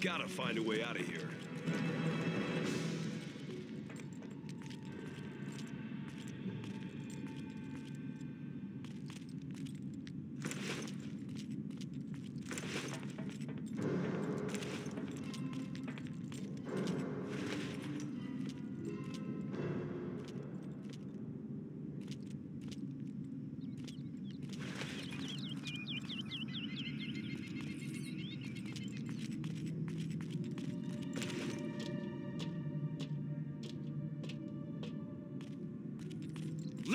I've got to find a way out of here.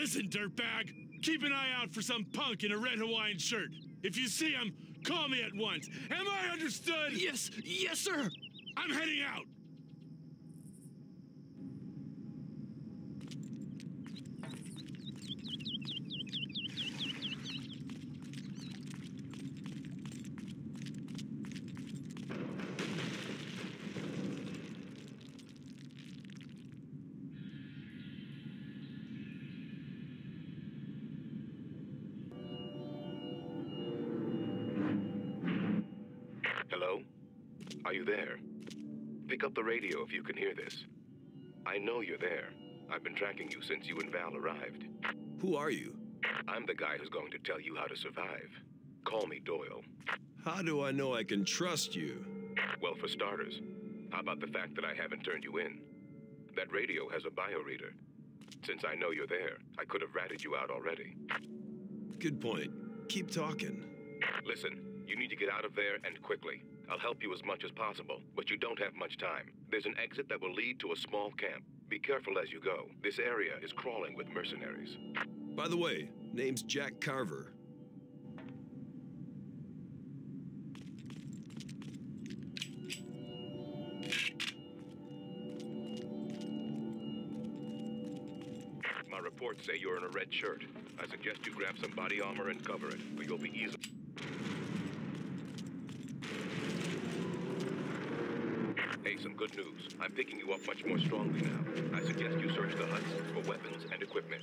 Listen, dirtbag! Keep an eye out for some punk in a red Hawaiian shirt. If you see him, call me at once. Am I understood? Yes, yes, sir. I'm heading out. You there? Pick up the radio if you can hear this. I know you're there. I've been tracking you since you and Val arrived. Who are you? I'm the guy who's going to tell you how to survive. Call me Doyle. How do I know I can trust you? Well, for starters, how about the fact that I haven't turned you in? That radio has a bioreader. Since I know you're there, I could have ratted you out already. Good point. Keep talking. Listen, you need to get out of there and quickly. I'll help you as much as possible, but you don't have much time. There's an exit that will lead to a small camp. Be careful as you go. This area is crawling with mercenaries. By the way, name's Jack Carver. My reports say you're in a red shirt. I suggest you grab some body armor and cover it, or you'll be easily. Hey, some good news. I'm picking you up much more strongly now. I suggest you search the huts for weapons and equipment.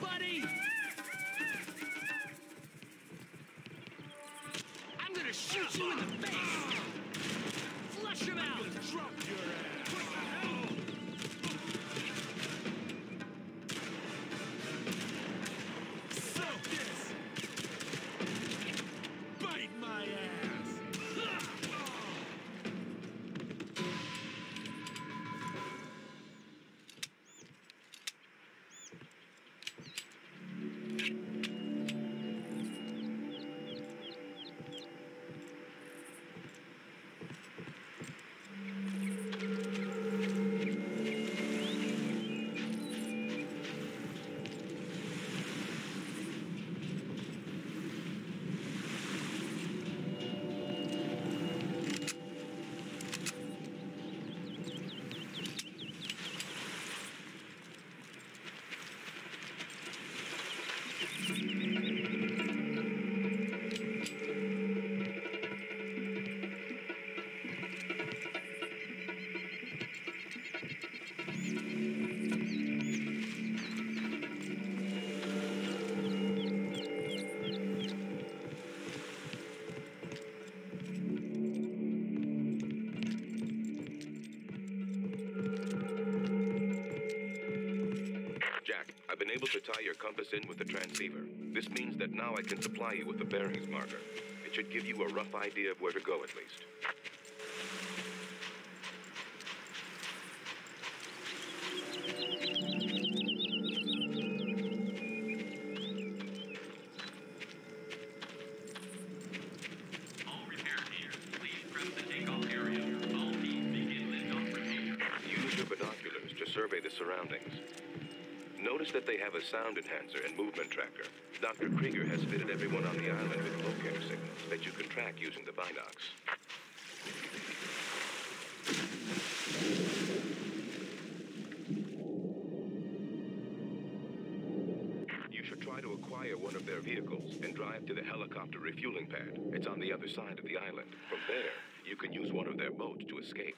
buddy! I'm gonna shoot you in the face! Flush him out! drop your ass! Able to tie your compass in with the transceiver. This means that now I can supply you with the bearings marker. It should give you a rough idea of where to go at least. All repair teams, please prep the takeoff area. All teams begin liftoff procedure. Use your binoculars to survey the surroundings. Notice that they have a sound enhancer and movement tracker. Dr. Krieger has fitted everyone on the island with locator signals that you can track using the binocs. You should try to acquire one of their vehicles and drive to the helicopter refueling pad. It's on the other side of the island. From there, you can use one of their boats to escape.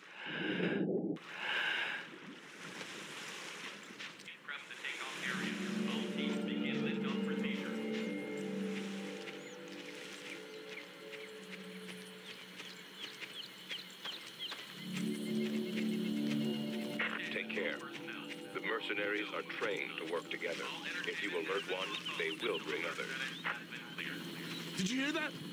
Mercenaries are trained to work together. If you alert one, they will bring others. Did you hear that?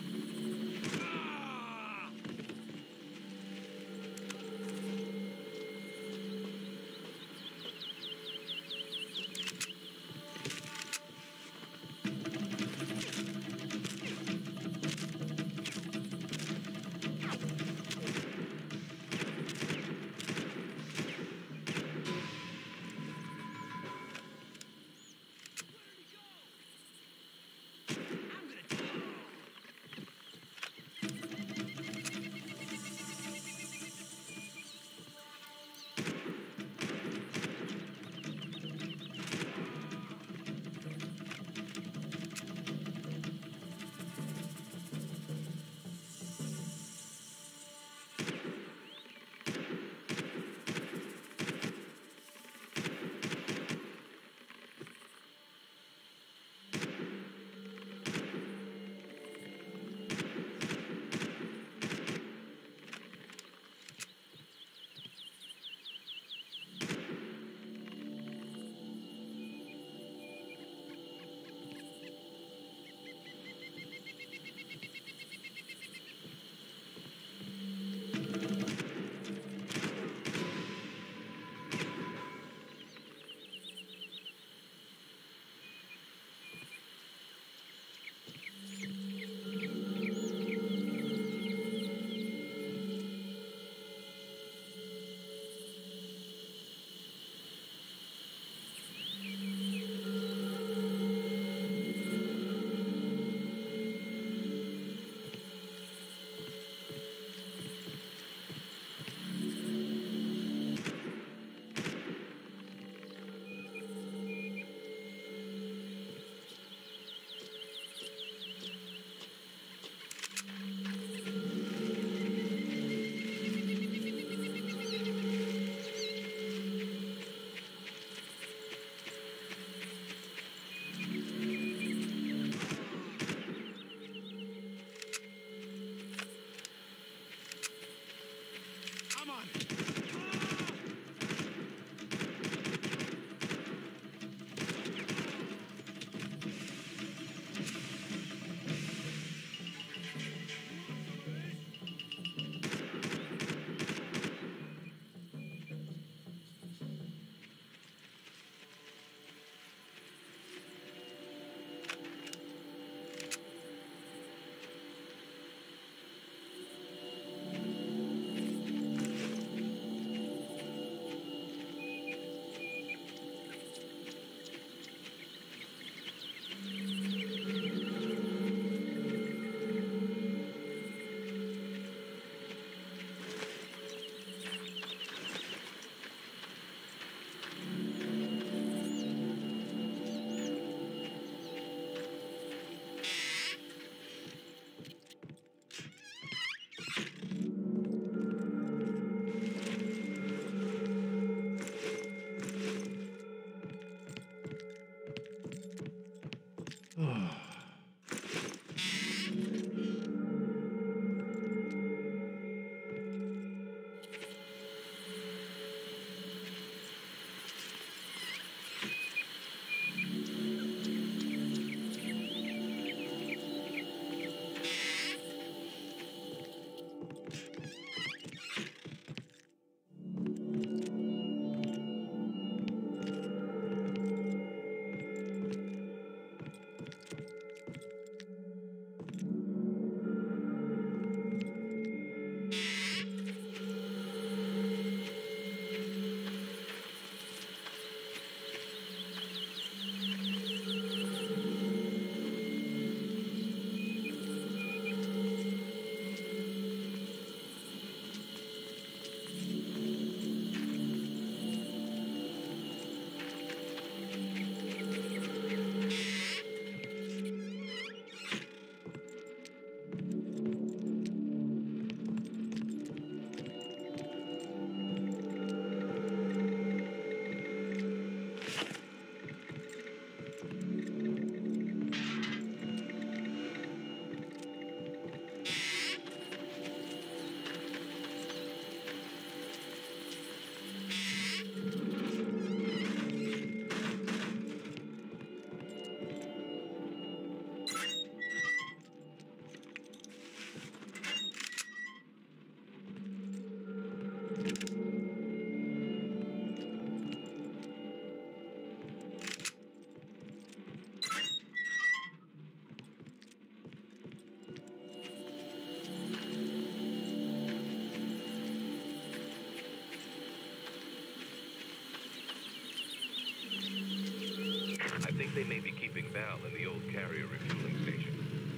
They may be keeping Val in the old carrier refueling station.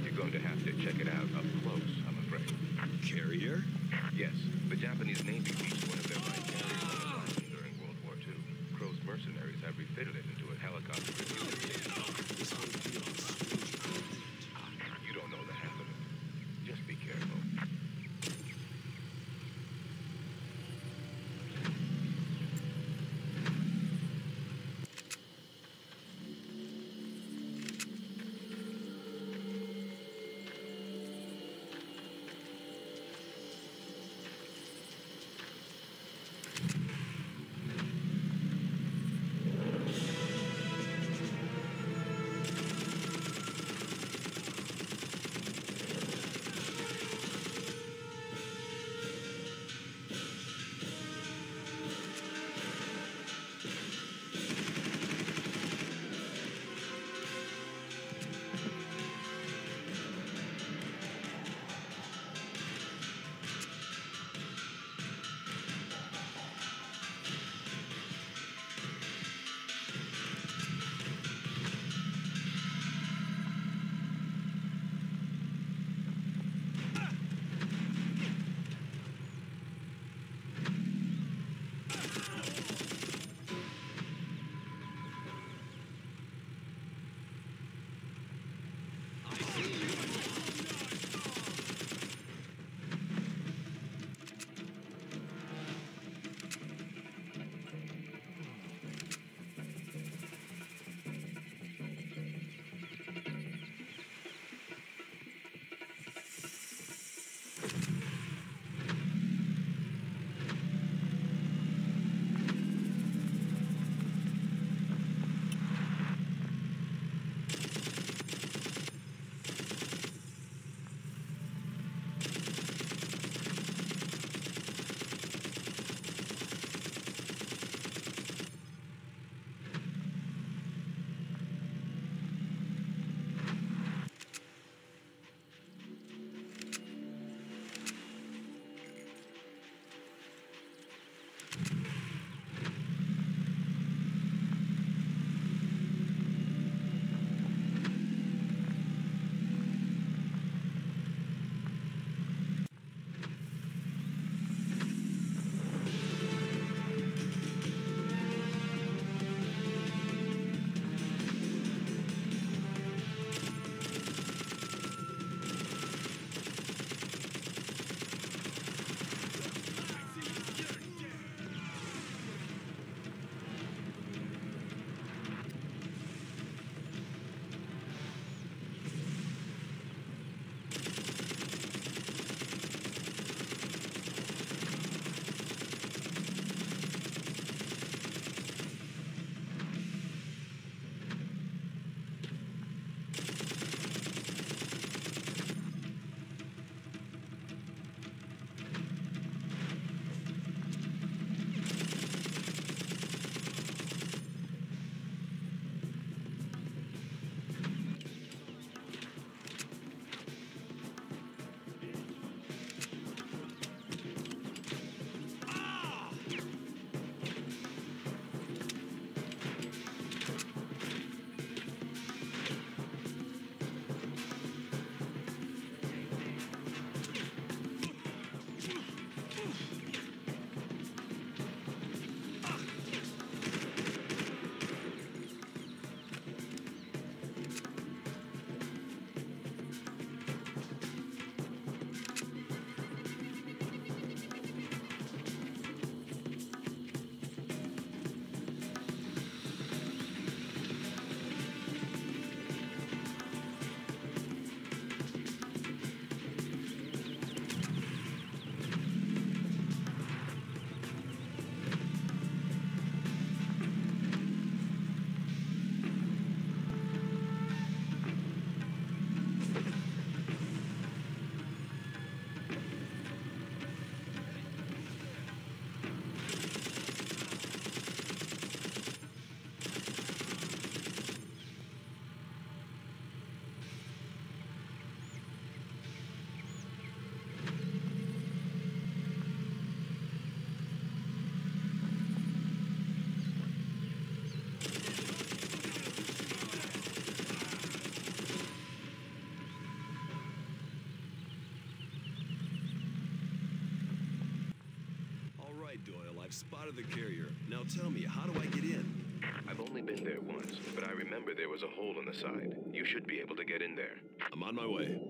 You're going to have to check it out up close, I'm afraid. Carrier? Yes, the Japanese Navy used one of their light carriers on the during World War II. Crowe's mercenaries have refitted it into a helicopter refueling spotted the carrier. Now tell me, how do I get in? I've only been there once, but I remember there was a hole in the side. You should be able to get in there. I'm on my way.